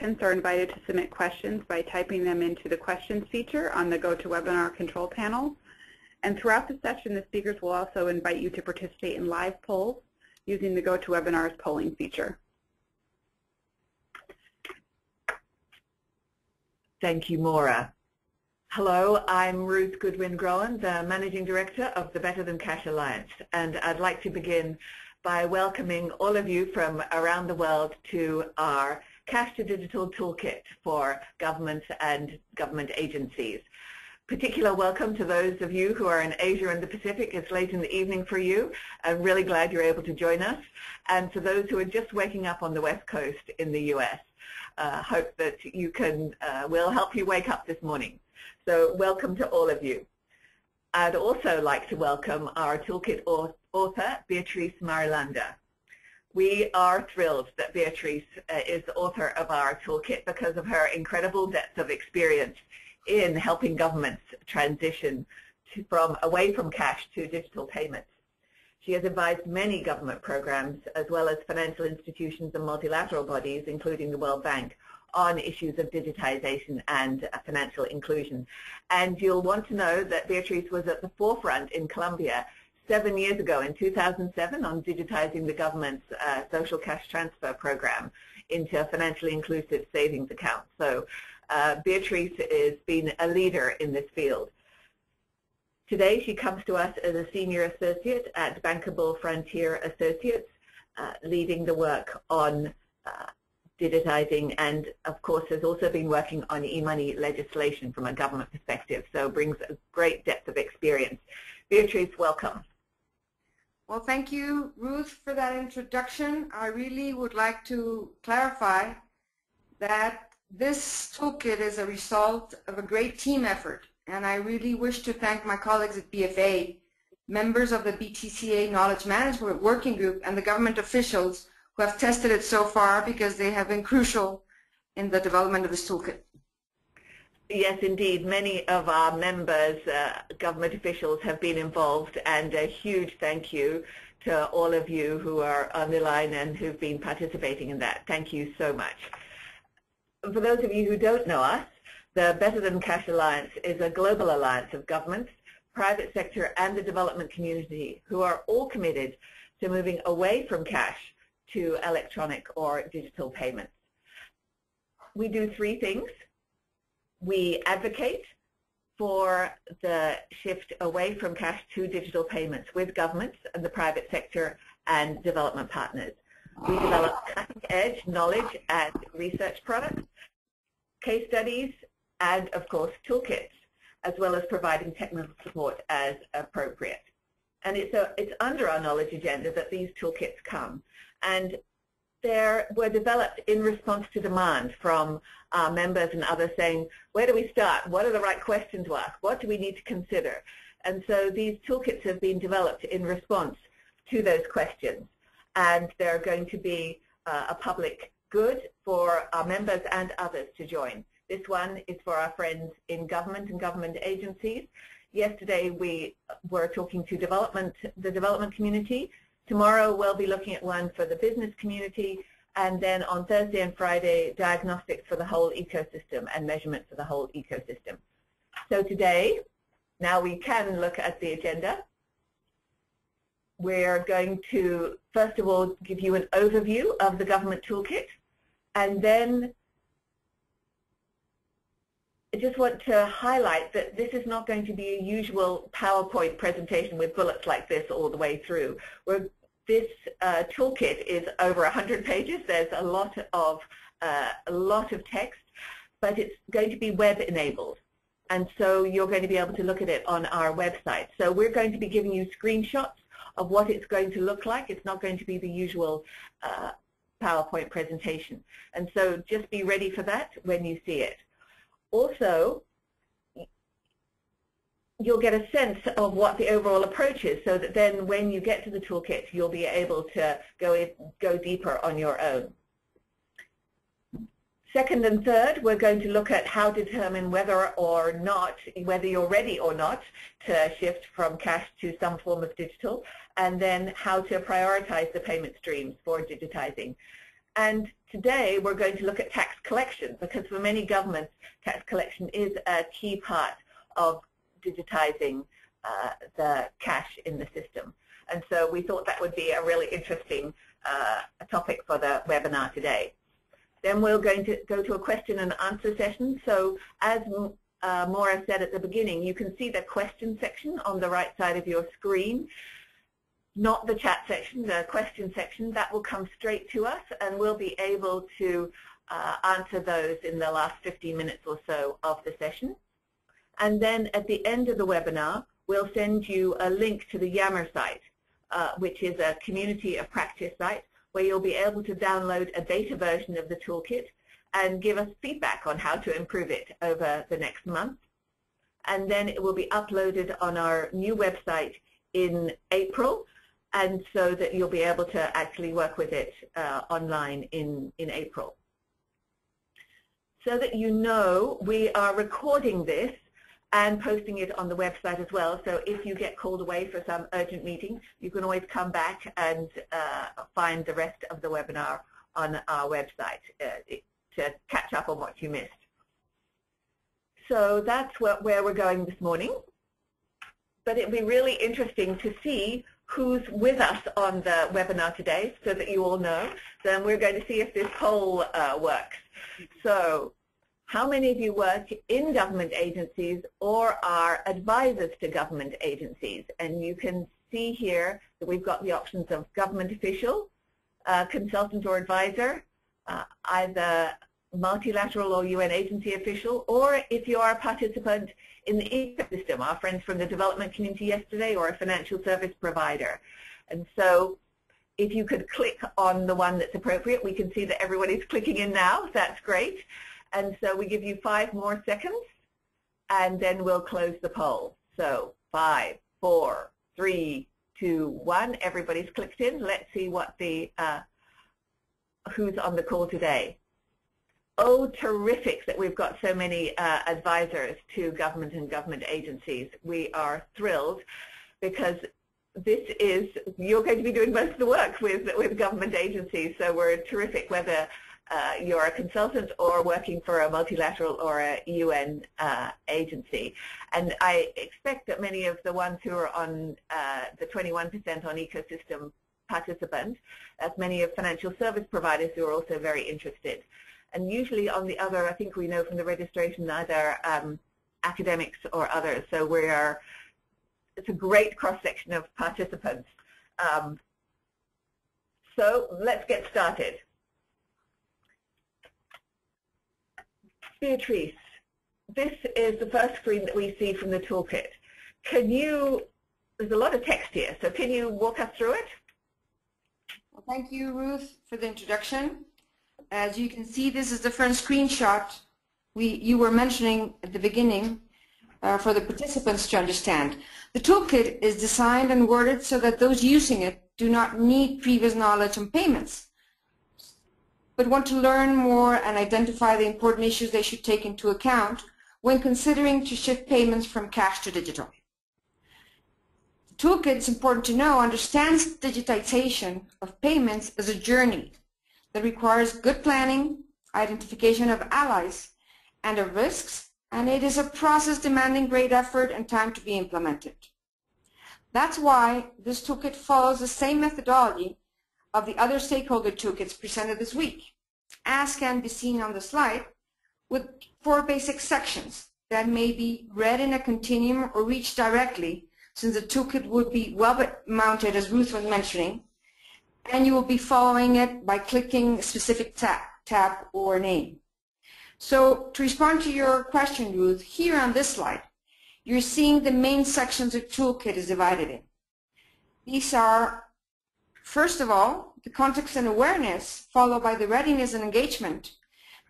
participants are invited to submit questions by typing them into the questions feature on the GoToWebinar control panel. And throughout the session, the speakers will also invite you to participate in live polls using the GoToWebinar's polling feature. Thank you, Maura. Hello, I'm Ruth Goodwin-Groen, the Managing Director of the Better Than Cash Alliance, and I'd like to begin by welcoming all of you from around the world to our Cash to Digital Toolkit for governments and government agencies. Particular welcome to those of you who are in Asia and the Pacific. It's late in the evening for you. I'm really glad you're able to join us. And for those who are just waking up on the West Coast in the U.S., uh, hope that you can, uh, we'll help you wake up this morning. So welcome to all of you. I'd also like to welcome our toolkit author, Beatrice Marulanda. We are thrilled that Beatrice uh, is the author of our toolkit because of her incredible depth of experience in helping governments transition to, from away from cash to digital payments. She has advised many government programs as well as financial institutions and multilateral bodies, including the World Bank, on issues of digitization and uh, financial inclusion. And you'll want to know that Beatrice was at the forefront in Colombia seven years ago in 2007 on digitizing the government's uh, social cash transfer program into a financially inclusive savings account. So uh, Beatrice has been a leader in this field. Today she comes to us as a senior associate at Bankable Frontier Associates, uh, leading the work on uh, digitizing and of course has also been working on e-money legislation from a government perspective, so brings a great depth of experience. Beatrice, welcome. Well, thank you, Ruth, for that introduction. I really would like to clarify that this toolkit is a result of a great team effort, and I really wish to thank my colleagues at BFA, members of the BTCA Knowledge Management Working Group, and the government officials who have tested it so far because they have been crucial in the development of this toolkit. Yes, indeed. Many of our members, uh, government officials, have been involved, and a huge thank you to all of you who are on the line and who've been participating in that. Thank you so much. For those of you who don't know us, the Better Than Cash Alliance is a global alliance of governments, private sector, and the development community who are all committed to moving away from cash to electronic or digital payments. We do three things we advocate for the shift away from cash to digital payments with governments and the private sector and development partners. We develop cutting-edge knowledge and research products, case studies, and, of course, toolkits, as well as providing technical support as appropriate. And it's, a, it's under our knowledge agenda that these toolkits come. And they were developed in response to demand from our members and others saying, where do we start? What are the right questions to ask? What do we need to consider? And so these toolkits have been developed in response to those questions. And they're going to be uh, a public good for our members and others to join. This one is for our friends in government and government agencies. Yesterday we were talking to development, the development community Tomorrow we'll be looking at one for the business community and then on Thursday and Friday, diagnostics for the whole ecosystem and measurement for the whole ecosystem. So today, now we can look at the agenda. We're going to, first of all, give you an overview of the government toolkit, and then I just want to highlight that this is not going to be a usual PowerPoint presentation with bullets like this all the way through. We're this uh, toolkit is over 100 pages. There's a lot of uh, a lot of text, but it's going to be web enabled. And so you're going to be able to look at it on our website. So we're going to be giving you screenshots of what it's going to look like. It's not going to be the usual uh, PowerPoint presentation. And so just be ready for that when you see it. Also, you'll get a sense of what the overall approach is so that then when you get to the toolkit, you'll be able to go, in, go deeper on your own. Second and third, we're going to look at how to determine whether or not, whether you're ready or not to shift from cash to some form of digital, and then how to prioritize the payment streams for digitizing. And today we're going to look at tax collection because for many governments, tax collection is a key part of digitizing uh, the cash in the system. And so we thought that would be a really interesting uh, topic for the webinar today. Then we're going to go to a question and answer session. So as uh, Maura said at the beginning, you can see the question section on the right side of your screen not the chat section, the question section, that will come straight to us and we'll be able to uh, answer those in the last 15 minutes or so of the session. And then at the end of the webinar, we'll send you a link to the Yammer site, uh, which is a community of practice site where you'll be able to download a beta version of the toolkit and give us feedback on how to improve it over the next month. And then it will be uploaded on our new website in April and so that you'll be able to actually work with it uh, online in, in April. So that you know, we are recording this and posting it on the website as well. So if you get called away for some urgent meeting, you can always come back and uh, find the rest of the webinar on our website uh, to catch up on what you missed. So that's what, where we're going this morning. But it'd be really interesting to see who's with us on the webinar today so that you all know. Then we're going to see if this poll uh, works. So how many of you work in government agencies or are advisors to government agencies? And you can see here that we've got the options of government official, uh, consultant or advisor, uh, either multilateral or UN agency official, or if you are a participant in the ecosystem, our friends from the development community yesterday, or a financial service provider. And so if you could click on the one that's appropriate, we can see that everybody's clicking in now. That's great. And so we give you five more seconds, and then we'll close the poll. So five, four, three, two, one. Everybody's clicked in. Let's see what the uh, who's on the call today oh, terrific that we've got so many uh, advisors to government and government agencies. We are thrilled because this is, you're going to be doing most of the work with, with government agencies, so we're terrific whether uh, you're a consultant or working for a multilateral or a UN uh, agency. And I expect that many of the ones who are on uh, the 21% on ecosystem participants, as many of financial service providers who are also very interested and usually on the other, I think we know from the registration, either um, academics or others. So we are, it's a great cross-section of participants. Um, so let's get started. Beatrice, this is the first screen that we see from the toolkit. Can you, there's a lot of text here, so can you walk us through it? Well, thank you, Ruth, for the introduction. As you can see, this is the first screenshot we, you were mentioning at the beginning uh, for the participants to understand. The toolkit is designed and worded so that those using it do not need previous knowledge on payments, but want to learn more and identify the important issues they should take into account when considering to shift payments from cash to digital. The toolkit, it's important to know, understands digitization of payments as a journey that requires good planning, identification of allies and of risks, and it is a process demanding great effort and time to be implemented. That's why this toolkit follows the same methodology of the other stakeholder toolkits presented this week, as can be seen on the slide, with four basic sections that may be read in a continuum or reached directly, since the toolkit would be web mounted, as Ruth was mentioning, and you will be following it by clicking a specific tab, tab or name. So to respond to your question, Ruth, here on this slide, you're seeing the main sections of toolkit is divided in. These are, first of all, the context and awareness, followed by the readiness and engagement,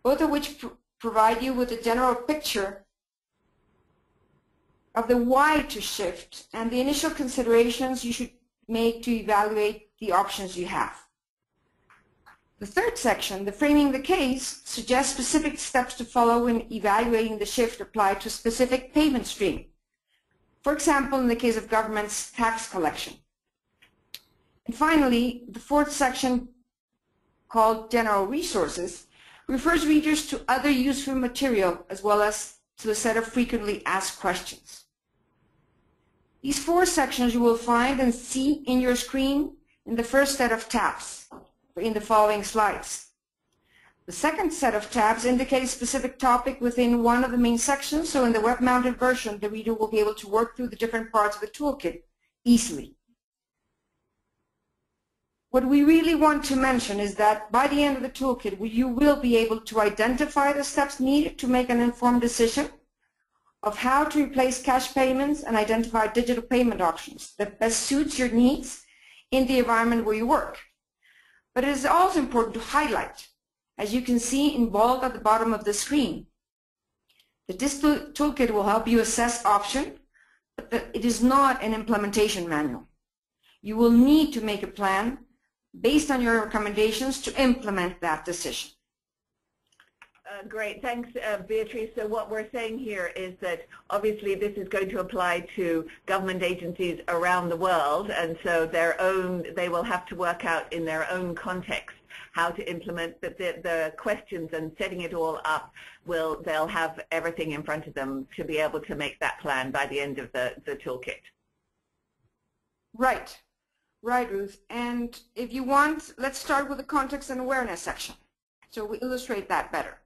both of which pr provide you with a general picture of the why to shift and the initial considerations you should make to evaluate the options you have. The third section, the framing the case, suggests specific steps to follow in evaluating the shift applied to a specific payment stream. For example, in the case of government's tax collection. And finally, the fourth section called General Resources, refers readers to other useful material as well as to a set of frequently asked questions. These four sections you will find and see in your screen in the first set of tabs in the following slides. The second set of tabs indicate a specific topic within one of the main sections, so in the web-mounted version, the reader will be able to work through the different parts of the toolkit easily. What we really want to mention is that by the end of the toolkit, you will be able to identify the steps needed to make an informed decision of how to replace cash payments and identify digital payment options that best suits your needs in the environment where you work. But it is also important to highlight, as you can see in bold at the bottom of the screen, that this toolkit will help you assess option, but it is not an implementation manual. You will need to make a plan based on your recommendations to implement that decision. Uh, great, thanks uh, Beatrice. So what we're saying here is that obviously this is going to apply to government agencies around the world and so their own, they will have to work out in their own context how to implement the, the, the questions and setting it all up will they'll have everything in front of them to be able to make that plan by the end of the, the toolkit. Right. Right, Ruth. And if you want, let's start with the context and awareness section. So we illustrate that better.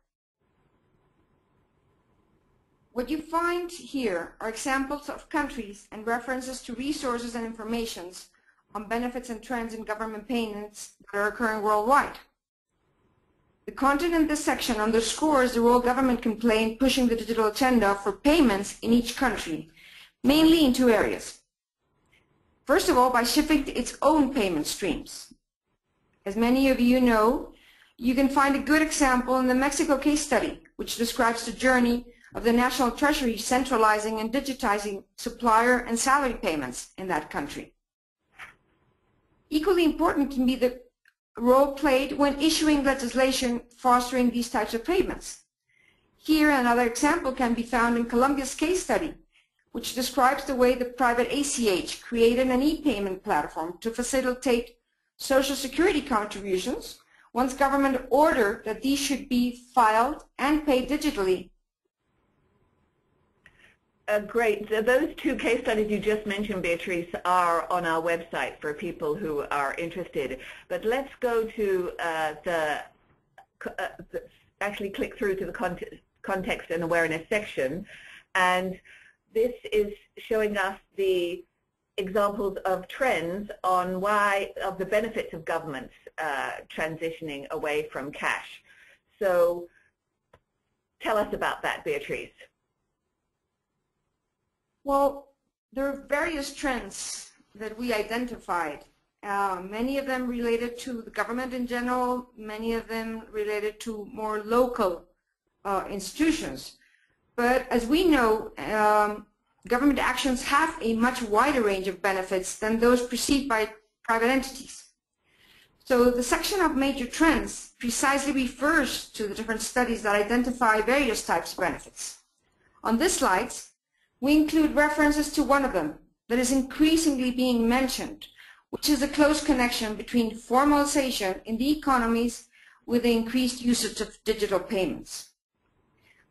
What you find here are examples of countries and references to resources and informations on benefits and trends in government payments that are occurring worldwide. The content in this section underscores the role government can play in pushing the digital agenda for payments in each country, mainly in two areas. First of all, by shifting its own payment streams. As many of you know, you can find a good example in the Mexico case study, which describes the journey of the National Treasury centralizing and digitizing supplier and salary payments in that country. Equally important can be the role played when issuing legislation fostering these types of payments. Here, another example can be found in Colombia's case study, which describes the way the private ACH created an e-payment platform to facilitate Social Security contributions once government ordered that these should be filed and paid digitally. Uh, great. So those two case studies you just mentioned, Beatrice, are on our website for people who are interested. But let's go to uh, the, uh, the, actually click through to the context and awareness section. And this is showing us the examples of trends on why, of the benefits of governments uh, transitioning away from cash. So tell us about that, Beatrice. Well, there are various trends that we identified. Uh, many of them related to the government in general, many of them related to more local uh, institutions. But as we know, um, government actions have a much wider range of benefits than those perceived by private entities. So the section of major trends precisely refers to the different studies that identify various types of benefits. On this slide, we include references to one of them that is increasingly being mentioned, which is the close connection between formalization in the economies with the increased usage of digital payments.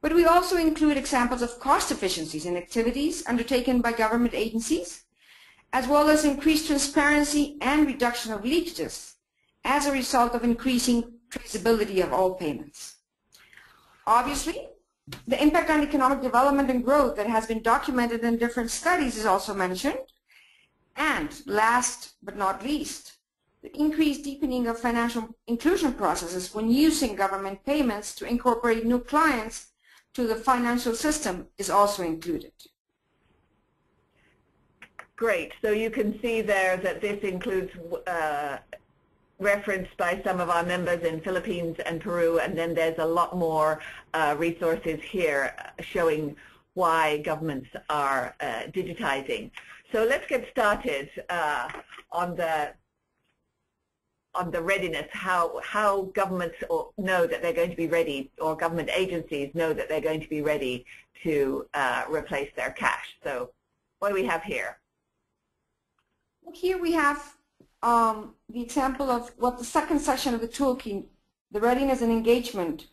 But we also include examples of cost efficiencies in activities undertaken by government agencies, as well as increased transparency and reduction of leakages as a result of increasing traceability of all payments. Obviously, the impact on economic development and growth that has been documented in different studies is also mentioned. And last but not least, the increased deepening of financial inclusion processes when using government payments to incorporate new clients to the financial system is also included. Great. So you can see there that this includes uh, reference by some of our members in Philippines and Peru, and then there's a lot more uh, resources here showing why governments are uh, digitizing. So let's get started uh, on the on the readiness, how, how governments know that they're going to be ready, or government agencies know that they're going to be ready to uh, replace their cash. So what do we have here? Here we have um, the example of what the second section of the toolkit, the readiness and engagement,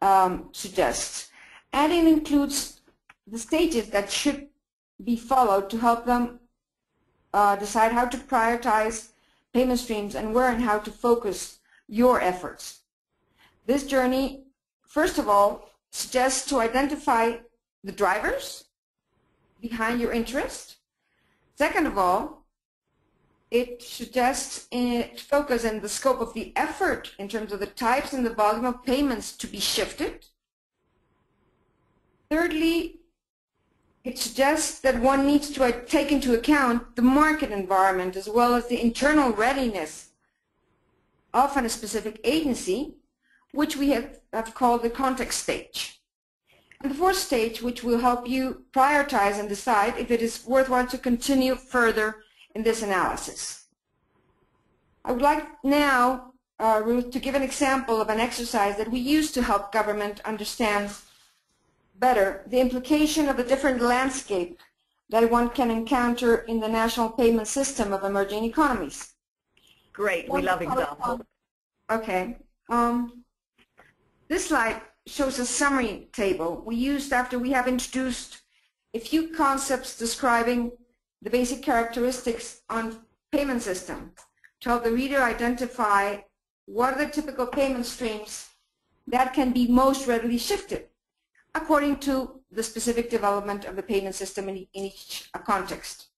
um, suggests. And it includes the stages that should be followed to help them uh, decide how to prioritize payment streams and where and how to focus your efforts. This journey, first of all, suggests to identify the drivers behind your interest. Second of all, it suggests to focus in the scope of the effort in terms of the types and the volume of payments to be shifted. Thirdly, it suggests that one needs to take into account the market environment as well as the internal readiness of a specific agency, which we have, have called the context stage. And the fourth stage, which will help you prioritize and decide if it is worthwhile to continue further in this analysis. I would like now, uh, Ruth, to give an example of an exercise that we use to help government understand better the implication of the different landscape that one can encounter in the national payment system of emerging economies. Great, we love examples. Okay. Um, this slide shows a summary table we used after we have introduced a few concepts describing the basic characteristics on payment system to help the reader identify what are the typical payment streams that can be most readily shifted according to the specific development of the payment system in, each context.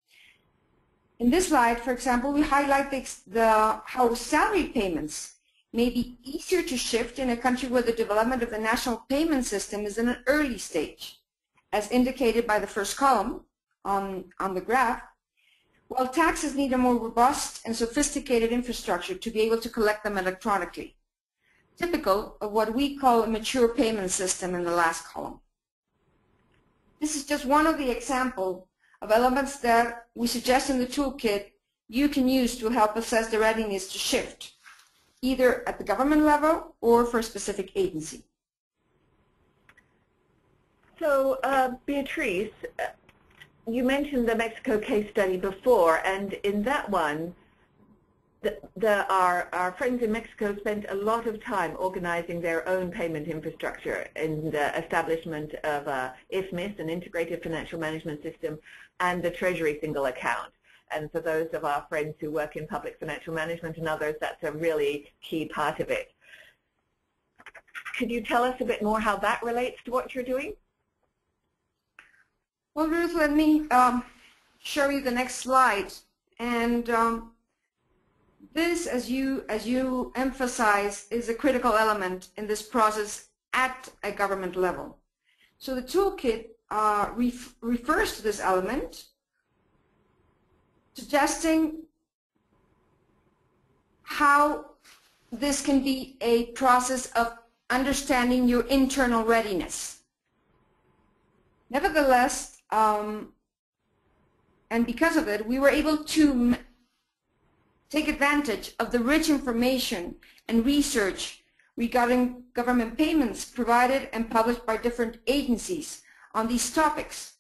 In this slide, for example, we highlight the, the, how salary payments may be easier to shift in a country where the development of the national payment system is in an early stage, as indicated by the first column on, on the graph, while taxes need a more robust and sophisticated infrastructure to be able to collect them electronically typical of what we call a mature payment system in the last column. This is just one of the examples of elements that we suggest in the toolkit you can use to help assess the readiness to shift, either at the government level or for a specific agency. So, uh, Beatrice, uh, you mentioned the Mexico case study before, and in that one, the, the, our, our friends in Mexico spent a lot of time organizing their own payment infrastructure in the establishment of a IFMIS, an integrated financial management system, and the Treasury single account. And for those of our friends who work in public financial management and others, that's a really key part of it. Could you tell us a bit more how that relates to what you're doing? Well, Ruth, let me um, show you the next slide. And um, this, as you, as you emphasize, is a critical element in this process at a government level. So the toolkit uh, ref refers to this element, suggesting how this can be a process of understanding your internal readiness. Nevertheless, um, and because of it, we were able to take advantage of the rich information and research regarding government payments provided and published by different agencies on these topics.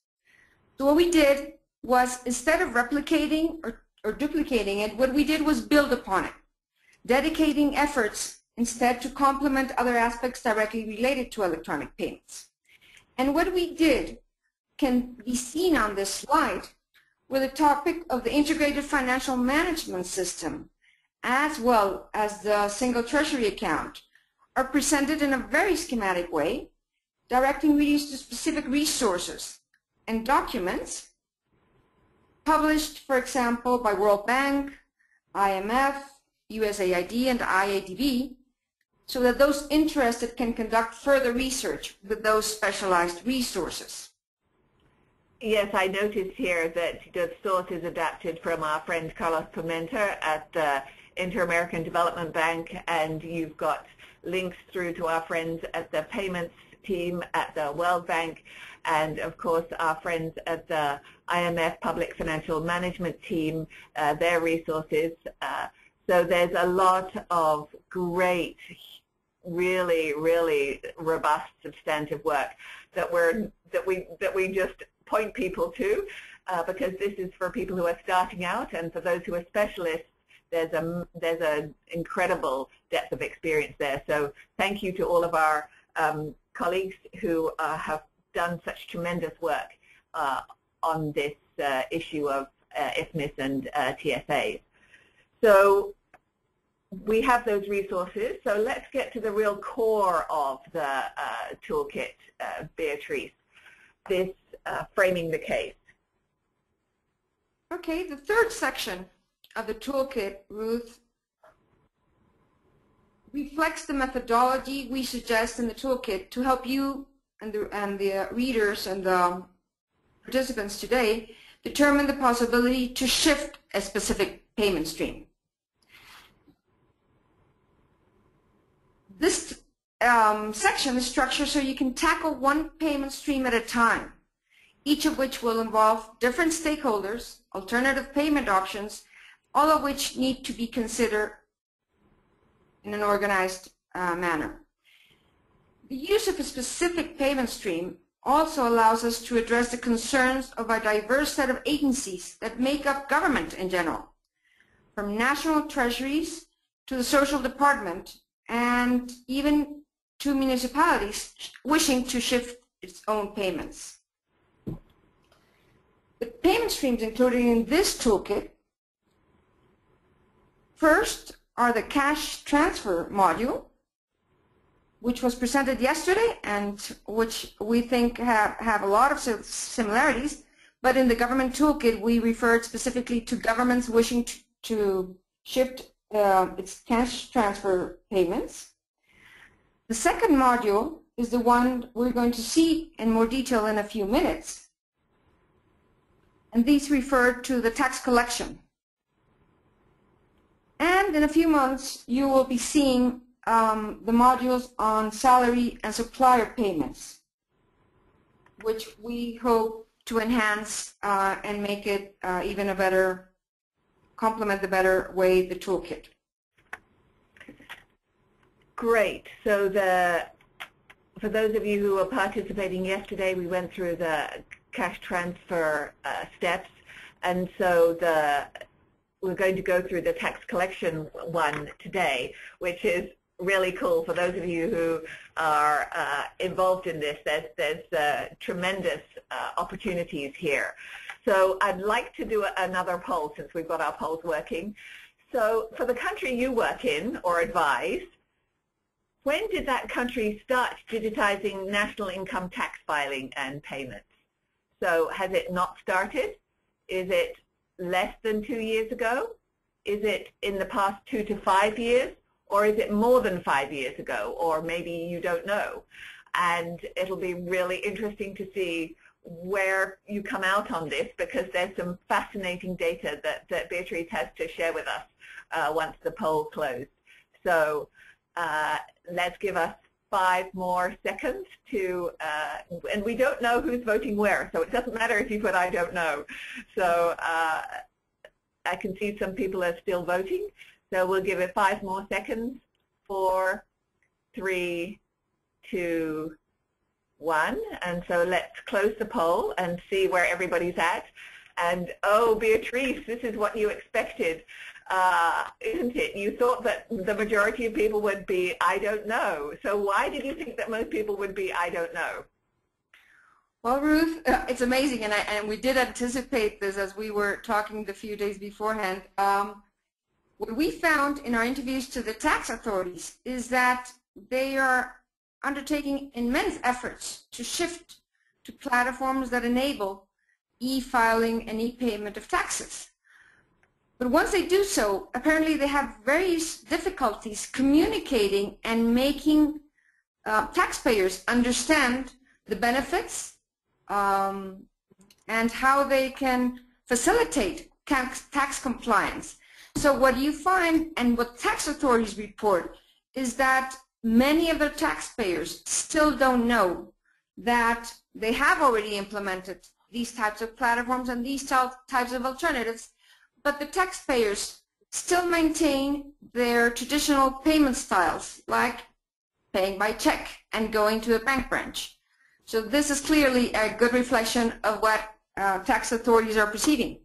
So what we did was instead of replicating or, or duplicating it, what we did was build upon it, dedicating efforts instead to complement other aspects directly related to electronic payments. And what we did can be seen on this slide with the topic of the integrated financial management system, as well as the single treasury account, are presented in a very schematic way, directing readers to specific resources and documents published, for example, by World Bank, IMF, USAID, and IADB, so that those interested can conduct further research with those specialized resources. Yes, I noticed here that the source is adapted from our friend Carlos Pimenta at the Inter-American Development Bank, and you've got links through to our friends at the payments team at the World Bank, and of course our friends at the IMF Public Financial Management team, uh, their resources. Uh, so there's a lot of great, really, really robust, substantive work that we're that we that we just point people to uh, because this is for people who are starting out and for those who are specialists there's a there's an incredible depth of experience there. So thank you to all of our um, colleagues who uh, have done such tremendous work uh, on this uh, issue of uh, IFMIS and uh, TSAs. So we have those resources. So let's get to the real core of the uh, toolkit, uh, Beatrice, this uh, framing the case. Okay, the third section of the toolkit, Ruth, reflects the methodology we suggest in the toolkit to help you and the, and the readers and the participants today determine the possibility to shift a specific payment stream. This um, section is structured so you can tackle one payment stream at a time, each of which will involve different stakeholders, alternative payment options, all of which need to be considered in an organized uh, manner. The use of a specific payment stream also allows us to address the concerns of a diverse set of agencies that make up government in general, from national treasuries to the social department and even to municipalities wishing to shift its own payments. The payment streams included in this toolkit first are the cash transfer module, which was presented yesterday and which we think have, have a lot of similarities, but in the government toolkit we referred specifically to governments wishing to, to shift uh, its cash transfer payments. The second module is the one we're going to see in more detail in a few minutes. And these refer to the tax collection. And in a few months, you will be seeing um, the modules on salary and supplier payments, which we hope to enhance uh, and make it uh, even a better, complement the better way the toolkit. Great. So the for those of you who were participating yesterday, we went through the cash transfer uh, steps, and so the we're going to go through the tax collection one today, which is really cool for those of you who are uh, involved in this. There's, there's uh, tremendous uh, opportunities here. So I'd like to do another poll since we've got our polls working. So for the country you work in or advise, when did that country start digitizing national income tax filing and payments? So has it not started? Is it less than two years ago? Is it in the past two to five years? Or is it more than five years ago? Or maybe you don't know. And it'll be really interesting to see where you come out on this because there's some fascinating data that, that Beatrice has to share with us uh, once the poll closed. So uh, let's give us five more seconds to, uh, and we don't know who's voting where, so it doesn't matter if you put I don't know. So uh, I can see some people are still voting, so we'll give it five more seconds. Four, three, two, one, and so let's close the poll and see where everybody's at. And oh, Beatrice, this is what you expected uh, isn't it? You thought that the majority of people would be, I don't know. So why did you think that most people would be, I don't know? Well, Ruth, uh, it's amazing, and, I, and we did anticipate this as we were talking the few days beforehand. Um, what we found in our interviews to the tax authorities is that they are undertaking immense efforts to shift to platforms that enable e-filing and e-payment of taxes. But once they do so, apparently they have various difficulties communicating and making uh, taxpayers understand the benefits um, and how they can facilitate tax, tax compliance. So what you find and what tax authorities report is that many of the taxpayers still don't know that they have already implemented these types of platforms and these types of alternatives but the taxpayers still maintain their traditional payment styles, like paying by check and going to a bank branch. So this is clearly a good reflection of what uh, tax authorities are perceiving.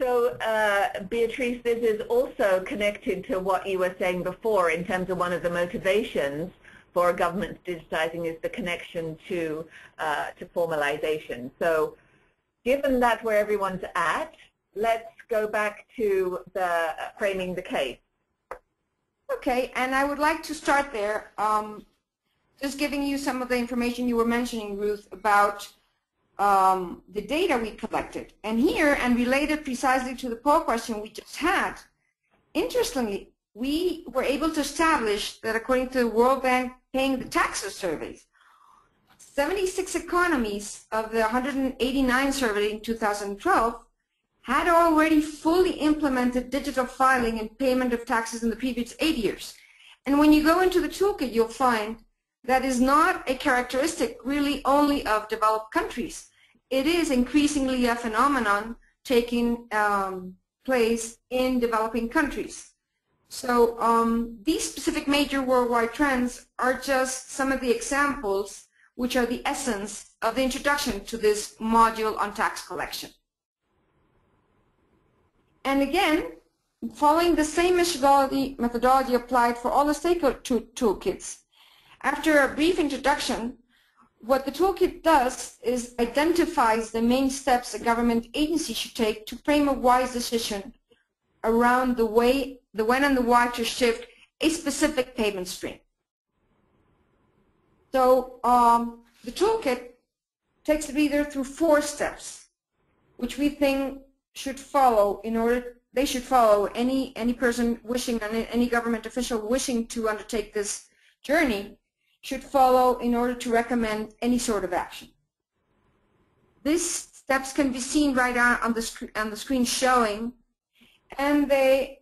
So, uh, Beatrice, this is also connected to what you were saying before in terms of one of the motivations for governments digitizing is the connection to, uh, to formalization. So given that where everyone's at, let's go back to the framing the case. Okay, and I would like to start there, um, just giving you some of the information you were mentioning, Ruth, about um, the data we collected. And here, and related precisely to the poll question we just had, interestingly, we were able to establish that according to the World Bank paying the taxes surveys, 76 economies of the 189 surveyed in 2012 had already fully implemented digital filing and payment of taxes in the previous eight years. And when you go into the toolkit, you'll find that is not a characteristic really only of developed countries. It is increasingly a phenomenon taking um, place in developing countries. So um, these specific major worldwide trends are just some of the examples which are the essence of the introduction to this module on tax collection. And again, following the same methodology, applied for all the stakeholder toolkits, after a brief introduction, what the toolkit does is identifies the main steps a government agency should take to frame a wise decision around the way, the when and the why to shift a specific payment stream. So um, the toolkit takes the reader through four steps, which we think should follow in order they should follow any any person wishing any government official wishing to undertake this journey should follow in order to recommend any sort of action. These steps can be seen right on the, on the screen showing, and they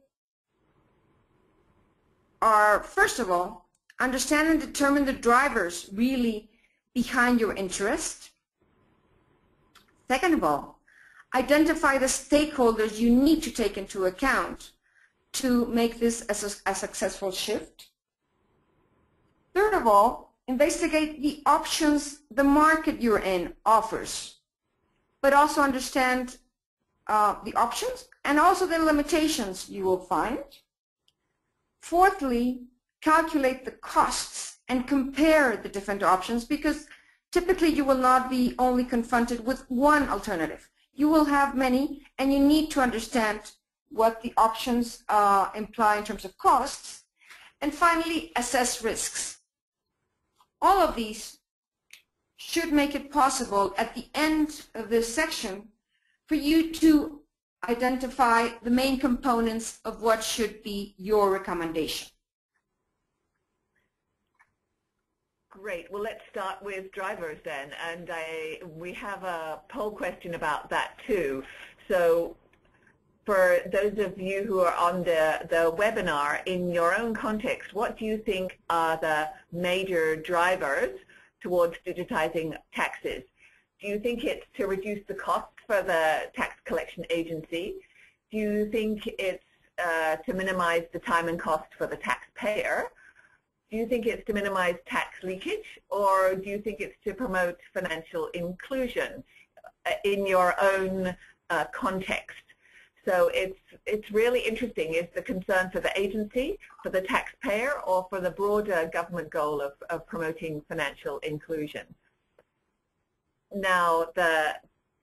are, first of all, understand and determine the drivers really behind your interest. Second of all, identify the stakeholders you need to take into account to make this a, a successful shift. Third of all, investigate the options the market you're in offers, but also understand uh, the options and also the limitations you will find. Fourthly, calculate the costs and compare the different options because typically you will not be only confronted with one alternative. You will have many and you need to understand what the options uh, imply in terms of costs. And finally, assess risks. All of these should make it possible at the end of this section for you to identify the main components of what should be your recommendation. Great. Well, let's start with drivers then. And I, we have a poll question about that too. So for those of you who are on the, the webinar, in your own context, what do you think are the major drivers towards digitizing taxes? Do you think it's to reduce the cost for the tax collection agency? Do you think it's uh, to minimize the time and cost for the taxpayer? Do you think it's to minimize tax leakage or do you think it's to promote financial inclusion uh, in your own uh, context? So it's, it's really interesting. Is the concern for the agency, for the taxpayer, or for the broader government goal of, of promoting financial inclusion? Now, the,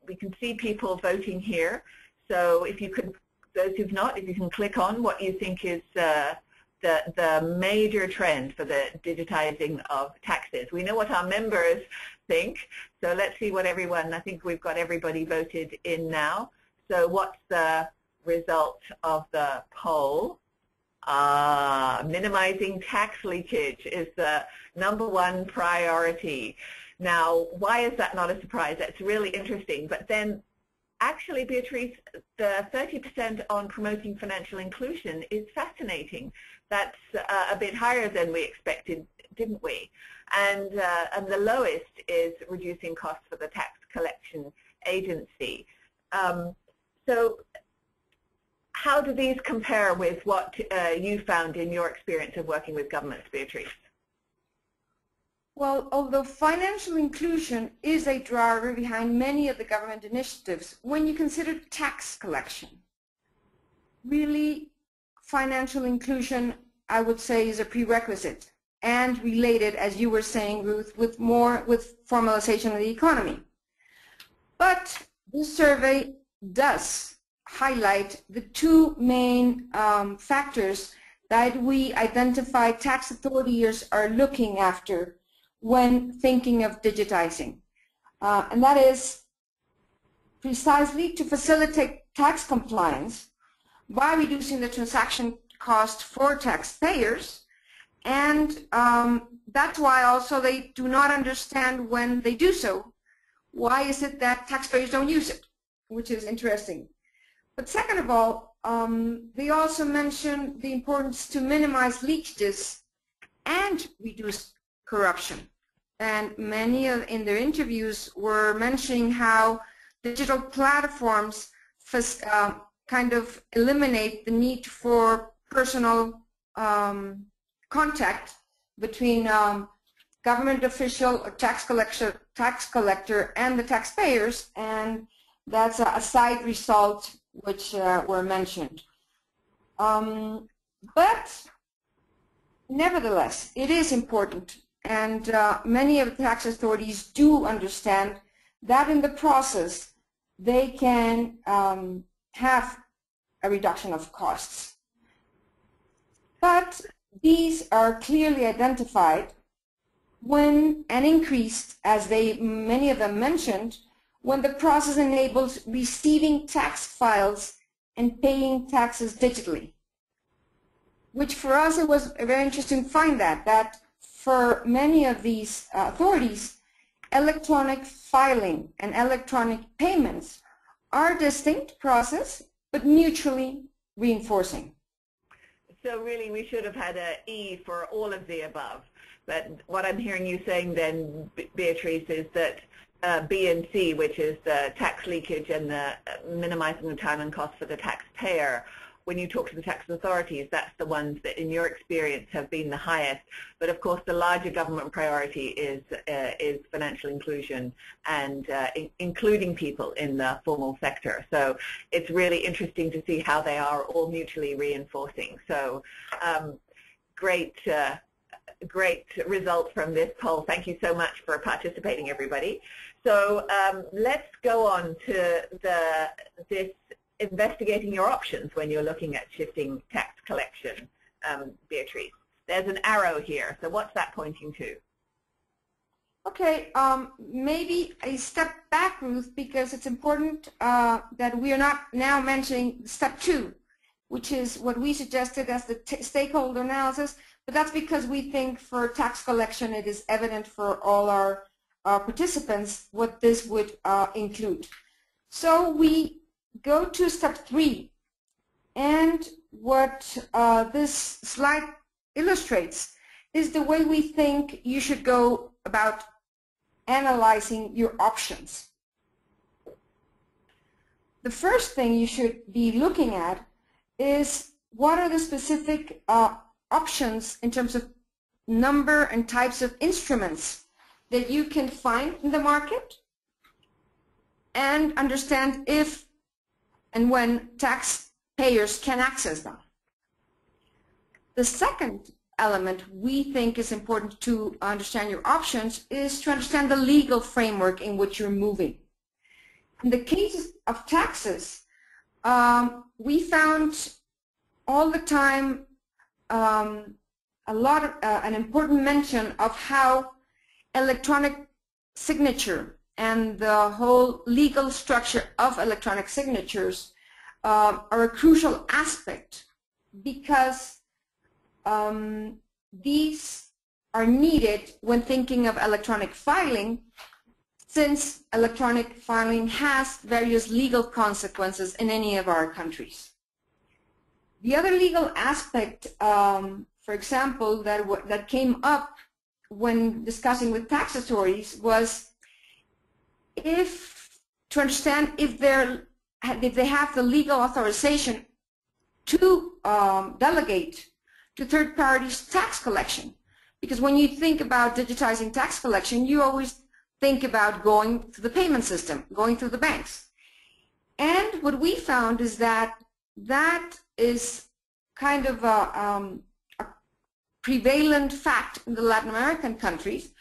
we can see people voting here. So if you could, those who've not, if you can click on what you think is uh, the, the major trend for the digitizing of taxes. We know what our members think, so let's see what everyone, I think we've got everybody voted in now. So what's the result of the poll? Uh, minimizing tax leakage is the number one priority. Now, why is that not a surprise? That's really interesting. But then actually, Beatrice, the 30% on promoting financial inclusion is fascinating. That's uh, a bit higher than we expected, didn't we? And, uh, and the lowest is reducing costs for the tax collection agency. Um, so how do these compare with what uh, you found in your experience of working with governments, Beatrice? Well, although financial inclusion is a driver behind many of the government initiatives, when you consider tax collection, really financial inclusion, I would say, is a prerequisite and related, as you were saying, Ruth, with more with formalization of the economy. But this survey does highlight the two main um, factors that we identify tax authorities are looking after when thinking of digitizing. Uh, and that is precisely to facilitate tax compliance by reducing the transaction cost for taxpayers. And um, that's why also they do not understand when they do so why is it that taxpayers don't use it which is interesting. But second of all um, they also mention the importance to minimize leakages and reduce corruption. And many of, in their interviews were mentioning how digital platforms uh, kind of eliminate the need for personal um, contact between um, government official or tax collector, tax collector and the taxpayers, and that's a, side result which uh, were mentioned. Um, but nevertheless, it is important, and uh, many of the tax authorities do understand that in the process they can um, have a reduction of costs. But these are clearly identified when and increased, as they many of them mentioned, when the process enables receiving tax files and paying taxes digitally. Which for us it was very interesting to find that, that for many of these uh, authorities, electronic filing and electronic payments are distinct process, but mutually reinforcing. So really we should have had a E for all of the above. But what I'm hearing you saying then, Beatrice, is that uh, B and C, which is the tax leakage and the uh, minimizing the time and cost for the taxpayer, when you talk to the tax authorities, that's the ones that in your experience have been the highest. But of course, the larger government priority is, uh, is financial inclusion and uh, in, including people in the formal sector. So it's really interesting to see how they are all mutually reinforcing. So um, great, uh, great results from this poll. Thank you so much for participating, everybody. So um, let's go on to the, this investigating your options when you're looking at shifting tax collection, um, Beatrice. There's an arrow here, so what's that pointing to? Okay, um, maybe a step back, Ruth, because it's important uh, that we are not now mentioning step two, which is what we suggested as the stakeholder analysis, but that's because we think for tax collection it is evident for all our, our participants what this would uh, include. So we go to step three. And what uh, this slide illustrates is the way we think you should go about analyzing your options. The first thing you should be looking at is what are the specific uh, options in terms of number and types of instruments that you can find in the market and understand if and when taxpayers can access them. The second element we think is important to understand your options is to understand the legal framework in which you're moving. In the cases of taxes, um, we found all the time um, a lot of, uh, an important mention of how electronic signature and the whole legal structure of electronic signatures uh, are a crucial aspect because um, these are needed when thinking of electronic filing since electronic filing has various legal consequences in any of our countries. The other legal aspect, um, for example, that, that came up when discussing with tax authorities was if to understand if they're if they have the legal authorization to um, delegate to third parties tax collection. Because when you think about digitizing tax collection, you always think about going to the payment system, going through the banks. And what we found is that that is kind of a, um, a prevalent fact in the Latin American countries,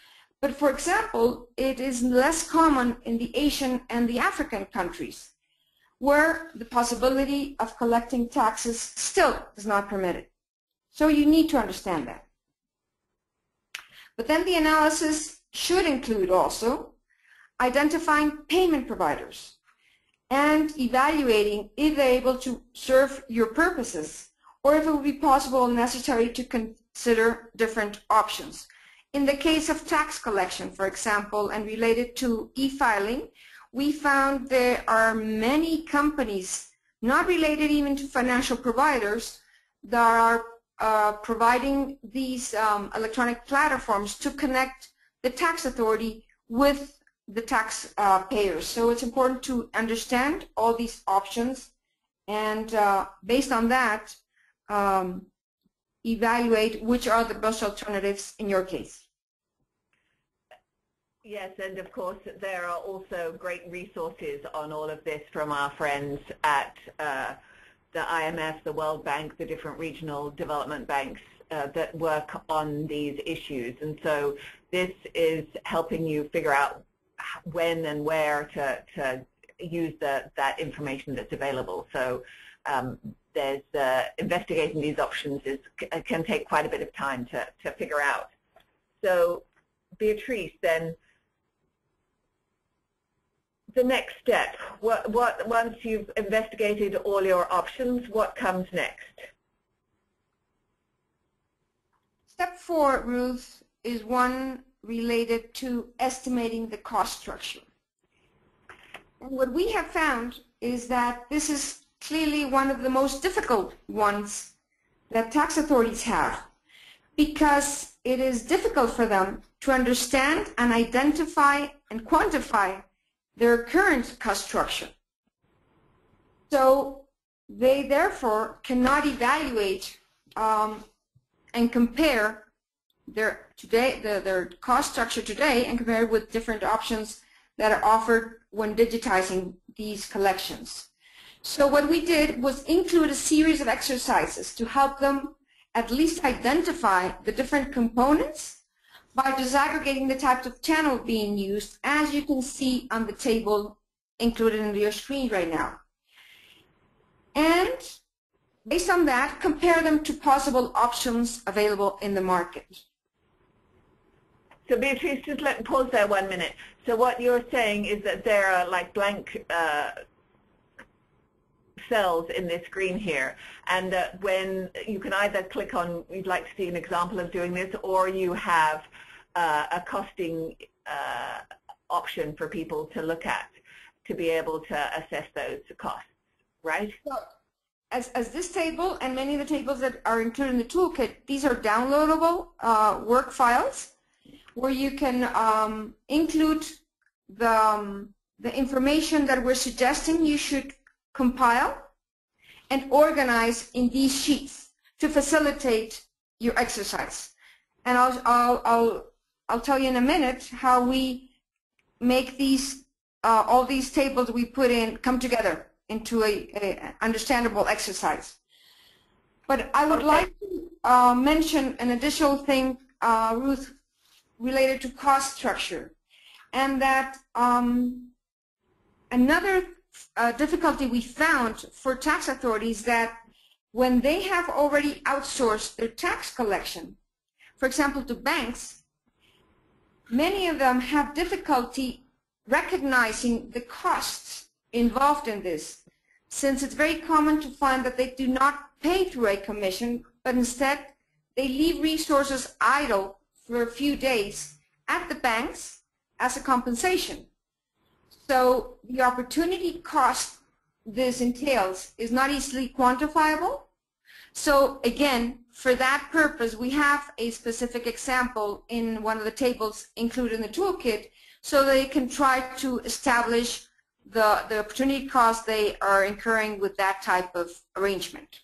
but for example, it is less common in the Asian and the African countries, where the possibility of collecting taxes still is not permitted. So you need to understand that. But then the analysis should include also identifying payment providers and evaluating if they're able to serve your purposes or if it would be possible and necessary to consider different options. In the case of tax collection, for example, and related to e-filing, we found there are many companies, not related even to financial providers, that are uh, providing these um, electronic platforms to connect the tax authority with the tax uh, payers. So it's important to understand all these options and uh, based on that, um, evaluate which are the best alternatives in your case. Yes, and of course there are also great resources on all of this from our friends at uh, the IMF, the World Bank, the different regional development banks uh, that work on these issues. And so this is helping you figure out when and where to, to use the, that information that's available. So um, there's uh, investigating these options is, can take quite a bit of time to, to figure out. So Beatrice, then the next step? What, what, once you've investigated all your options, what comes next? Step four, Ruth, is one related to estimating the cost structure. And what we have found is that this is clearly one of the most difficult ones that tax authorities have because it is difficult for them to understand and identify and quantify their current cost structure. So they therefore cannot evaluate um, and compare their today the, their cost structure today and compare it with different options that are offered when digitizing these collections. So what we did was include a series of exercises to help them at least identify the different components by disaggregating the types of channel being used, as you can see on the table included in your screen right now. And based on that, compare them to possible options available in the market. So Beatrice, just let me pause there one minute. So what you're saying is that there are like blank uh, cells in this screen here and uh, when you can either click on you'd like to see an example of doing this or you have uh, a costing uh, option for people to look at to be able to assess those costs, right? So, as, as this table and many of the tables that are included in the toolkit, these are downloadable uh, work files where you can um, include the, um, the information that we're suggesting you should compile and organize in these sheets to facilitate your exercise. And I'll, I'll, I'll I'll tell you in a minute how we make these uh, all these tables we put in come together into a, a understandable exercise. But I would okay. like to uh, mention an additional thing, uh, Ruth, related to cost structure, and that um, another uh, difficulty we found for tax authorities that when they have already outsourced their tax collection, for example, to banks, many of them have difficulty recognizing the costs involved in this, since it's very common to find that they do not pay through a commission, but instead they leave resources idle for a few days at the banks as a compensation. So the opportunity cost this entails is not easily quantifiable. So again, for that purpose, we have a specific example in one of the tables included in the toolkit so they can try to establish the, the opportunity cost they are incurring with that type of arrangement.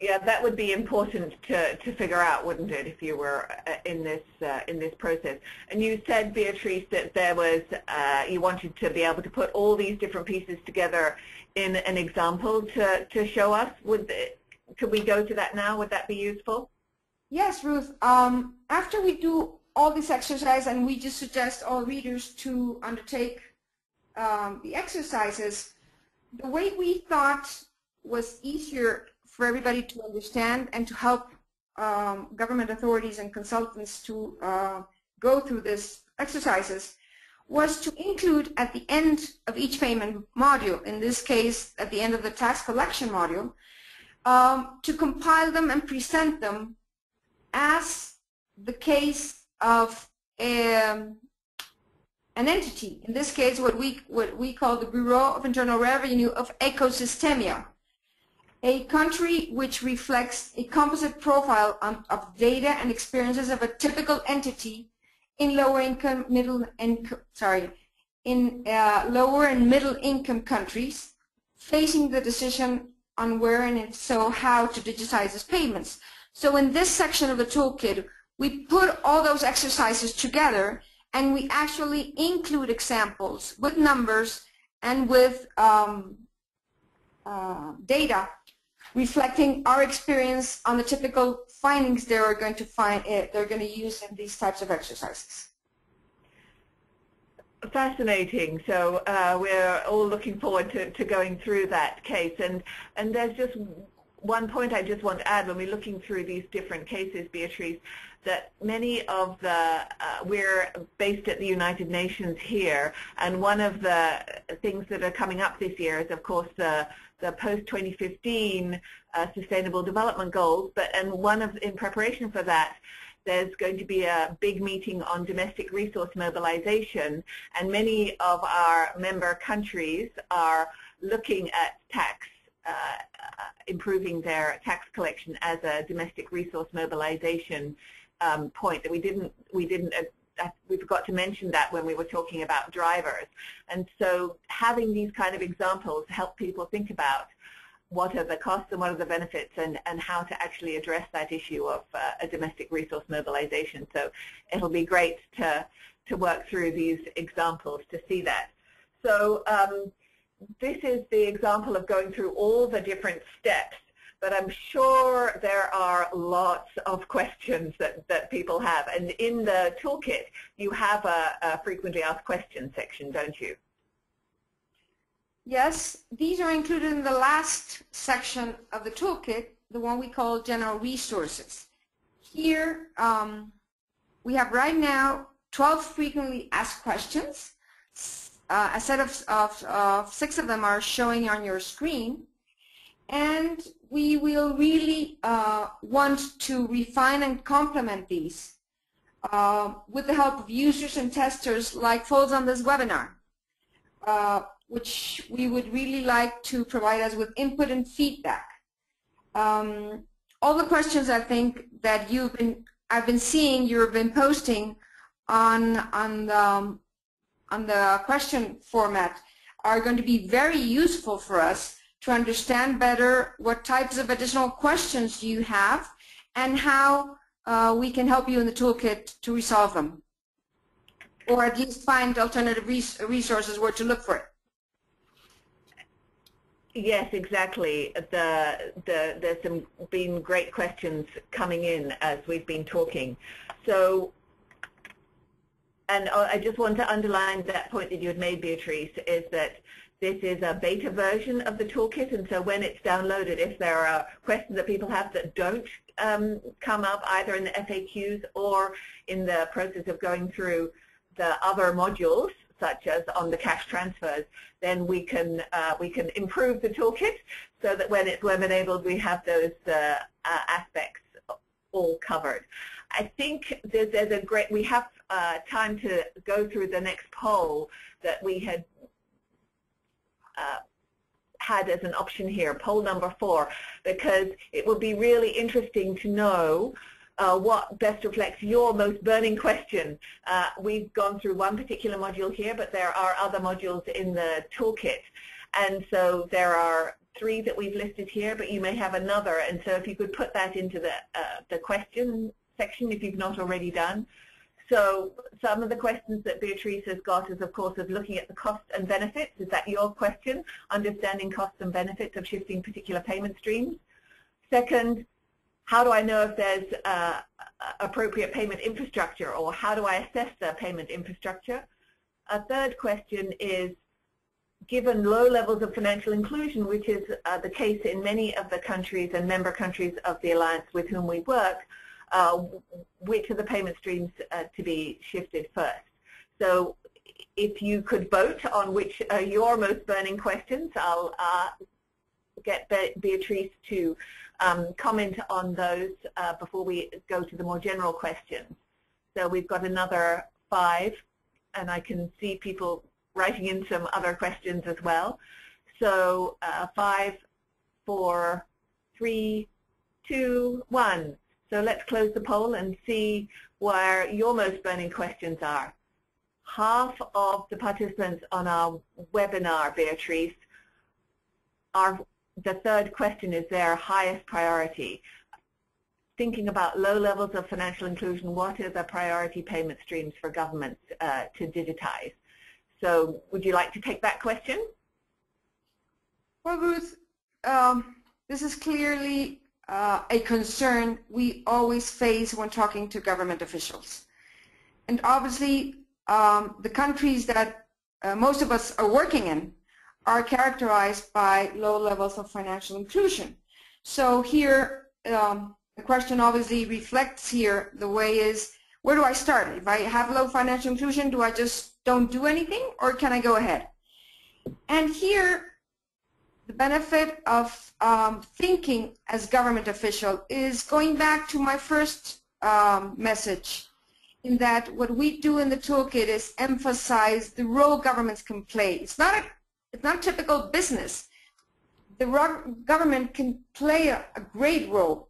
Yeah, that would be important to, to figure out, wouldn't it, if you were uh, in this uh, in this process? And you said, Beatrice, that there was uh, you wanted to be able to put all these different pieces together in an example to to show us. Would could we go to that now? Would that be useful? Yes, Ruth. Um, after we do all this exercise, and we just suggest all readers to undertake um, the exercises, the way we thought was easier for everybody to understand and to help um, government authorities and consultants to uh, go through these exercises was to include at the end of each payment module, in this case at the end of the tax collection module, um, to compile them and present them as the case of um, an entity, in this case what we, what we call the Bureau of Internal Revenue of Ecosystemia, a country which reflects a composite profile on, of data and experiences of a typical entity in lower income, middle, and sorry, in uh, lower and middle income countries facing the decision on where and if so how to digitize its payments. So in this section of the toolkit, we put all those exercises together and we actually include examples with numbers and with um, uh, data reflecting our experience on the typical findings they are going to find uh, they're going to use in these types of exercises. Fascinating. So uh, we're all looking forward to, to going through that case. And, and there's just one point I just want to add when we're looking through these different cases, Beatrice, that many of the, uh, we're based at the United Nations here, and one of the things that are coming up this year is, of course, the, the post-2015 uh, Sustainable Development Goals, but and one of, in preparation for that, there's going to be a big meeting on domestic resource mobilization, and many of our member countries are looking at tax uh, improving their tax collection as a domestic resource mobilization um, point that we didn't we didn't uh, we forgot to mention that when we were talking about drivers. And so having these kind of examples help people think about what are the costs and what are the benefits and, and how to actually address that issue of uh, a domestic resource mobilization. So it'll be great to, to work through these examples to see that. So um, this is the example of going through all the different steps, but I'm sure there are lots of questions that, that people have. And in the toolkit, you have a, a frequently asked questions section, don't you? Yes, these are included in the last section of the toolkit, the one we call general resources. Here, um, we have right now 12 frequently asked questions uh, a set of, of, of six of them are showing on your screen. And we will really uh, want to refine and complement these uh, with the help of users and testers like folks on this webinar, uh, which we would really like to provide us with input and feedback. Um, all the questions I think that you've been, I've been seeing, you've been posting on, on the, on the question format are going to be very useful for us to understand better what types of additional questions you have and how uh, we can help you in the toolkit to resolve them or at least find alternative res resources where to look for it. Yes, exactly. The, the, there's some been great questions coming in as we've been talking. So and I just want to underline that point that you had made, Beatrice, is that this is a beta version of the toolkit, and so when it's downloaded, if there are questions that people have that don't um, come up either in the FAQs or in the process of going through the other modules, such as on the cash transfers, then we can uh, we can improve the toolkit so that when it's web-enabled, we have those uh, uh, aspects all covered. I think there's, there's a great, we have uh, time to go through the next poll that we had uh, had as an option here, poll number four, because it would be really interesting to know uh, what best reflects your most burning question. Uh, we've gone through one particular module here, but there are other modules in the toolkit. And so there are three that we've listed here, but you may have another. And so if you could put that into the, uh, the question section if you've not already done. So some of the questions that Beatrice has got is, of course, of looking at the costs and benefits. Is that your question? Understanding costs and benefits of shifting particular payment streams. Second, how do I know if there's uh, appropriate payment infrastructure or how do I assess the payment infrastructure? A third question is, given low levels of financial inclusion, which is uh, the case in many of the countries and member countries of the Alliance with whom we work, uh, which are the payment streams uh, to be shifted first. So if you could vote on which are your most burning questions, I'll uh, get Be Beatrice to um, comment on those uh, before we go to the more general questions. So we've got another five, and I can see people writing in some other questions as well. So uh, five, four, three, two, one. So let's close the poll and see where your most burning questions are. Half of the participants on our webinar, Beatrice, are the third question is their highest priority. Thinking about low levels of financial inclusion, what are the priority payment streams for governments uh, to digitize? So would you like to take that question? Well, Ruth, um, this is clearly uh, a concern we always face when talking to government officials. And obviously, um, the countries that uh, most of us are working in are characterized by low levels of financial inclusion. So here, um, the question obviously reflects here the way is, where do I start? If I have low financial inclusion, do I just don't do anything or can I go ahead? And here, the benefit of um, thinking as government official is going back to my first um, message in that what we do in the toolkit is emphasize the role governments can play. It's not a, it's not typical business. The government can play a, a great role.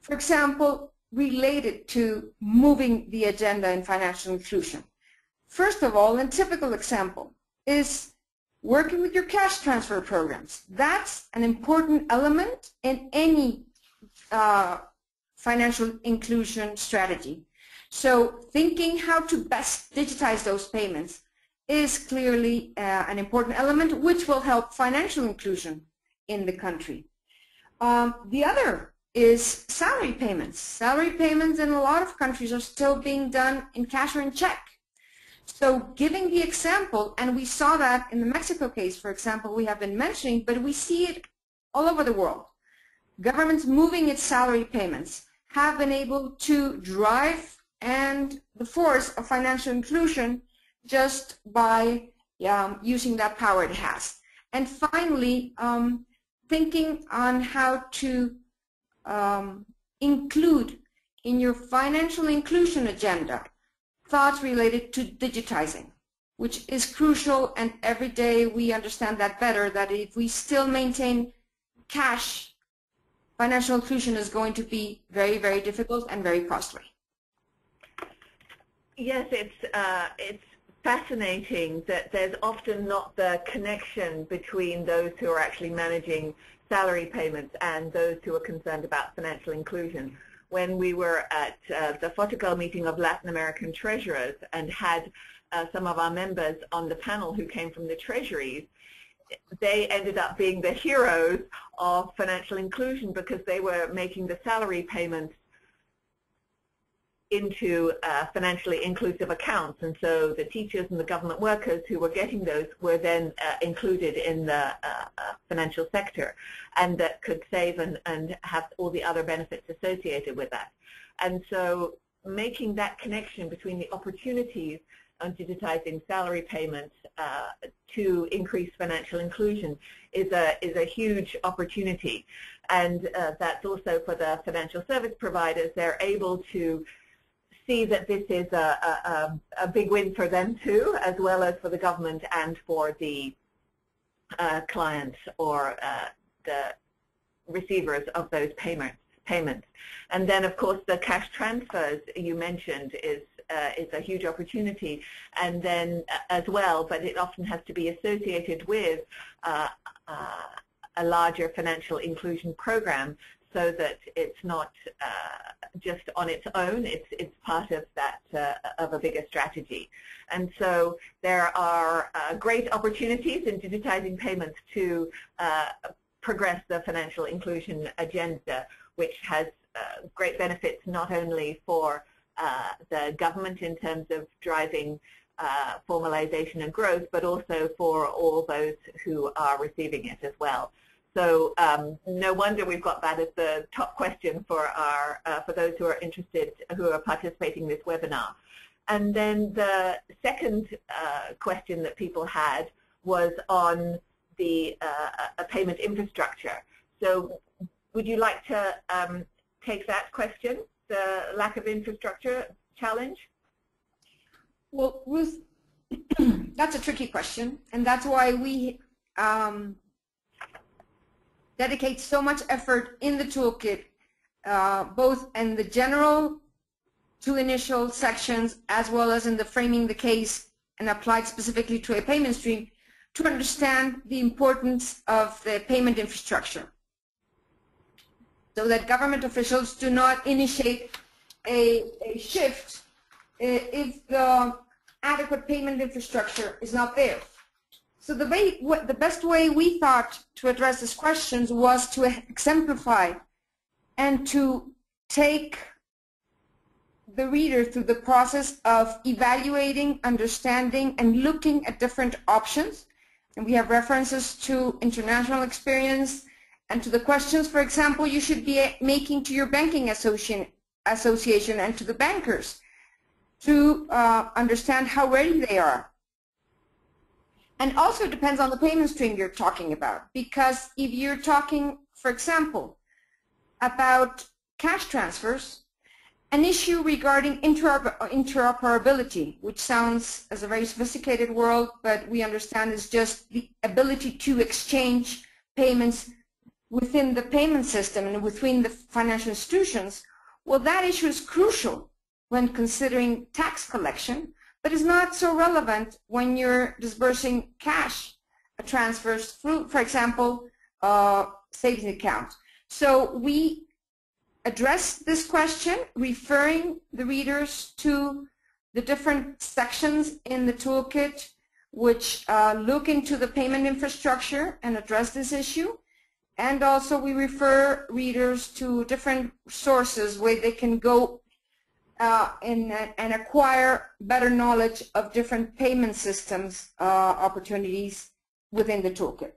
For example, related to moving the agenda in financial inclusion. First of all, a typical example is working with your cash transfer programs. That's an important element in any uh, financial inclusion strategy. So thinking how to best digitize those payments is clearly uh, an important element which will help financial inclusion in the country. Um, the other is salary payments. Salary payments in a lot of countries are still being done in cash or in check. So giving the example, and we saw that in the Mexico case, for example, we have been mentioning, but we see it all over the world. Governments moving its salary payments have been able to drive and the force of financial inclusion just by um, using that power it has. And finally, um, thinking on how to um, include in your financial inclusion agenda thoughts related to digitizing, which is crucial and every day we understand that better, that if we still maintain cash, financial inclusion is going to be very, very difficult and very costly. Yes, it's, uh, it's fascinating that there's often not the connection between those who are actually managing salary payments and those who are concerned about financial inclusion. When we were at uh, the FOTEGAL meeting of Latin American treasurers and had uh, some of our members on the panel who came from the treasuries, they ended up being the heroes of financial inclusion because they were making the salary payments into uh, financially inclusive accounts. And so the teachers and the government workers who were getting those were then uh, included in the uh, uh, financial sector and that could save and, and have all the other benefits associated with that. And so making that connection between the opportunities on digitizing salary payments uh, to increase financial inclusion is a, is a huge opportunity. And uh, that's also for the financial service providers. They're able to see that this is a, a, a, big win for them too, as well as for the government and for the uh, clients or uh, the receivers of those payments. Payments, and then of course the cash transfers you mentioned is uh, is a huge opportunity, and then uh, as well, but it often has to be associated with uh, uh, a larger financial inclusion program so that it's not uh, just on its own, it's, it's part of that, uh, of a bigger strategy. And so there are uh, great opportunities in digitizing payments to uh, progress the financial inclusion agenda, which has uh, great benefits not only for uh, the government in terms of driving formalization and growth, but also for all those who are receiving it as well. So um, no wonder we've got that as the top question for our uh, for those who are interested, who are participating in this webinar. And then the second uh, question that people had was on the uh, payment infrastructure. So would you like to um, take that question, the lack of infrastructure challenge? Well, Ruth, that's a tricky question, and that's why we um, dedicate so much effort in the toolkit, uh, both in the general two initial sections as well as in the framing the case and applied specifically to a payment stream to understand the importance of the payment infrastructure so that government officials do not initiate a, a shift uh, if the adequate payment infrastructure is not there. So the, way, the best way we thought to address these questions was to exemplify and to take the reader through the process of evaluating, understanding, and looking at different options. And we have references to international experience and to the questions, for example, you should be making to your banking association, association and to the bankers to uh, understand how ready they are. And also it depends on the payment stream you're talking about. Because if you're talking, for example, about cash transfers, an issue regarding interoperability, which sounds as a very sophisticated world, but we understand is just the ability to exchange payments within the payment system and within the financial institutions, well, that issue is crucial when considering tax collection, but is not so relevant when you're disbursing cash transfers through, for example, uh, savings accounts. So we address this question, referring the readers to the different sections in the toolkit which uh, look into the payment infrastructure and address this issue. And also we refer readers to different sources where they can go uh, and, and acquire better knowledge of different payment systems uh, opportunities within the toolkit.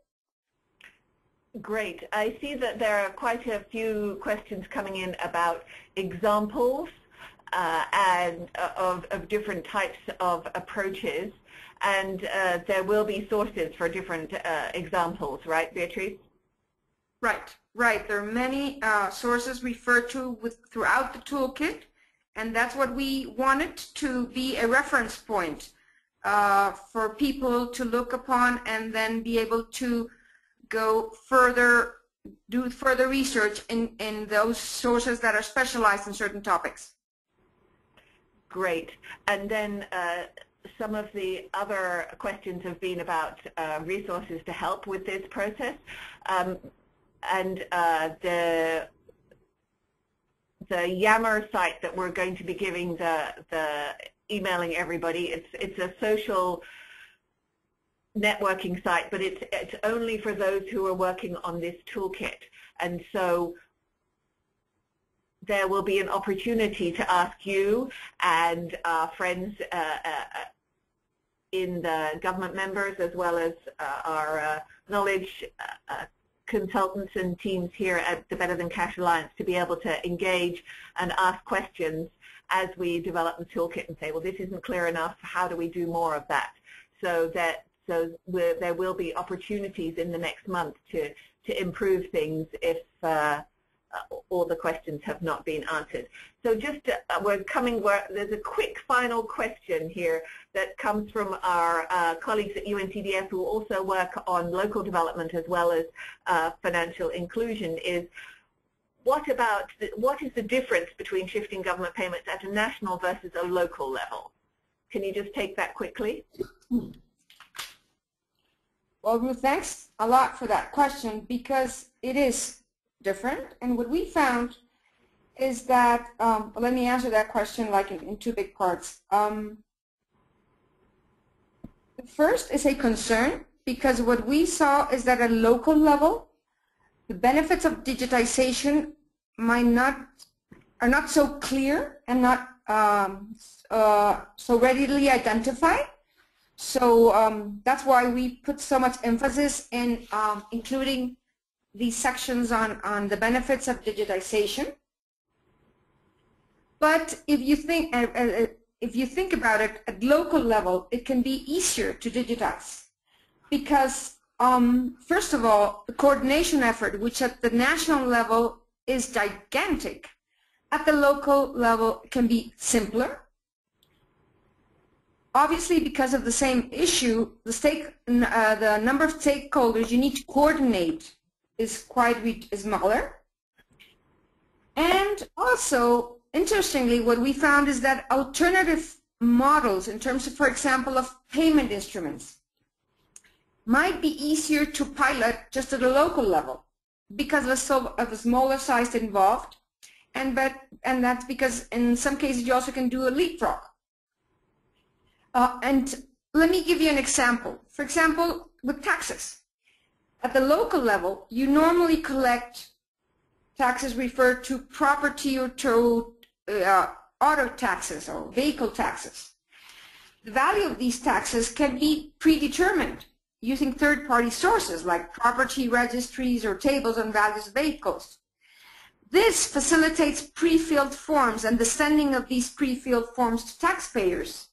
Great. I see that there are quite a few questions coming in about examples uh, and uh, of, of, different types of approaches, and uh, there will be sources for different uh, examples, right, Beatrice? Right, right. There are many uh, sources referred to with, throughout the toolkit, and that's what we wanted to be a reference point uh, for people to look upon and then be able to go further, do further research in, in those sources that are specialized in certain topics. Great. And then uh, some of the other questions have been about uh, resources to help with this process. Um, and uh, the the Yammer site that we're going to be giving the the emailing everybody. It's it's a social networking site, but it's, it's only for those who are working on this toolkit. And so there will be an opportunity to ask you and our friends uh, uh, in the government members as well as uh, our uh, knowledge uh, consultants and teams here at the Better Than Cash Alliance to be able to engage and ask questions as we develop the toolkit and say, well, this isn't clear enough. How do we do more of that? So that so there will be opportunities in the next month to, to improve things if uh, all the questions have not been answered. So just uh, we're coming, we're, there's a quick final question here that comes from our uh, colleagues at UNCDF who also work on local development as well as uh, financial inclusion is what about, the, what is the difference between shifting government payments at a national versus a local level? Can you just take that quickly? Well, Ruth, thanks a lot for that question because it is different. And what we found is that, um, let me answer that question like in, in two big parts. Um, first is a concern because what we saw is that at local level, the benefits of digitization might not are not so clear and not um, uh, so readily identified. So um, that's why we put so much emphasis in um, including these sections on, on the benefits of digitization. But if you think uh, uh, if you think about it at local level, it can be easier to digitize because um, first of all, the coordination effort, which at the national level is gigantic, at the local level can be simpler. Obviously, because of the same issue, the, stake, uh, the number of stakeholders you need to coordinate is quite smaller. And also, interestingly, what we found is that alternative models in terms of, for example, of payment instruments might be easier to pilot just at a local level because of a, so, of a smaller size involved and but and that's because in some cases you also can do a leapfrog. Uh, and let me give you an example. For example, with taxes. At the local level, you normally collect taxes referred to property or to uh, auto taxes or vehicle taxes. The value of these taxes can be predetermined using third-party sources like property registries or tables on values of vehicles. This facilitates pre-filled forms and the sending of these pre-filled forms to taxpayers,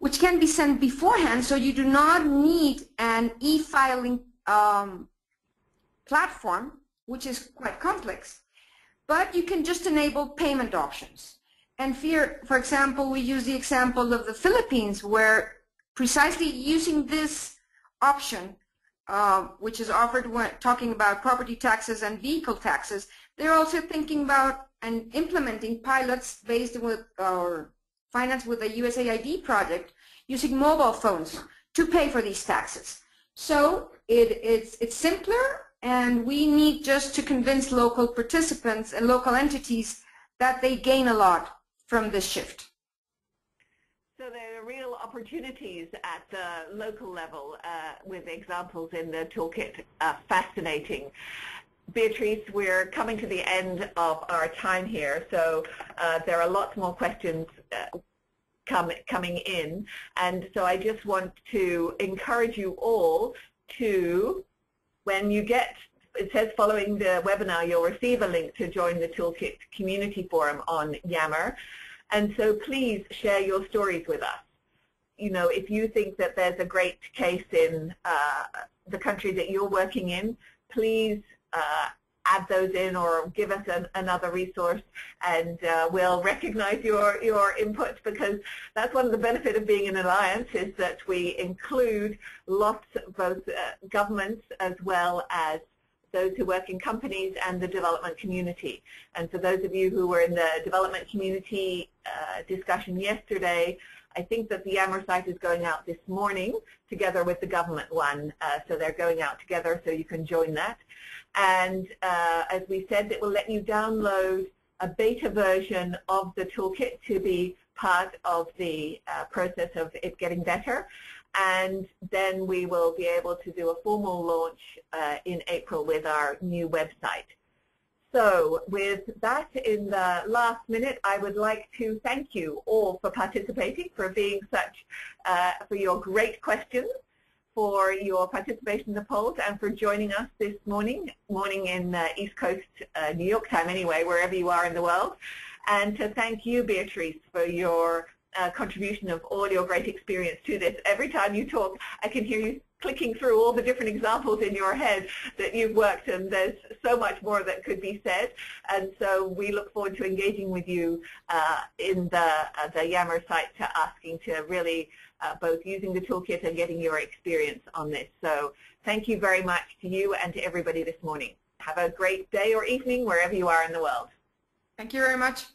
which can be sent beforehand, so you do not need an e-filing um, platform, which is quite complex. But you can just enable payment options. And for, for example, we use the example of the Philippines, where precisely using this option, uh, which is offered when talking about property taxes and vehicle taxes, they're also thinking about and implementing pilots based with or financed with a USAID project using mobile phones to pay for these taxes. So it, it's, it's simpler and we need just to convince local participants and local entities that they gain a lot from this shift. So there are real opportunities at the local level uh, with examples in the toolkit. Uh, fascinating. Beatrice, we're coming to the end of our time here, so uh, there are lots more questions uh, come, coming in, and so I just want to encourage you all to, when you get, it says following the webinar, you'll receive a link to join the Toolkit Community Forum on Yammer, and so please share your stories with us. You know, if you think that there's a great case in uh, the country that you're working in, please uh, add those in or give us an, another resource and uh, we'll recognize your, your input because that's one of the benefits of being an alliance is that we include lots of both uh, governments as well as those who work in companies and the development community. And for those of you who were in the development community uh, discussion yesterday, I think that the Yammer site is going out this morning together with the government one. Uh, so they're going out together so you can join that. And uh, as we said, it will let you download a beta version of the toolkit to be part of the uh, process of it getting better. And then we will be able to do a formal launch uh, in April with our new website. So with that in the last minute, I would like to thank you all for participating, for being such, uh, for your great questions for your participation in the polls and for joining us this morning, morning in uh, East Coast, uh, New York time anyway, wherever you are in the world. And to thank you, Beatrice, for your uh, contribution of all your great experience to this. Every time you talk, I can hear you clicking through all the different examples in your head that you've worked and there's so much more that could be said and so we look forward to engaging with you uh, in the, uh, the Yammer site to asking to really uh, both using the toolkit and getting your experience on this. So thank you very much to you and to everybody this morning. Have a great day or evening wherever you are in the world. Thank you very much.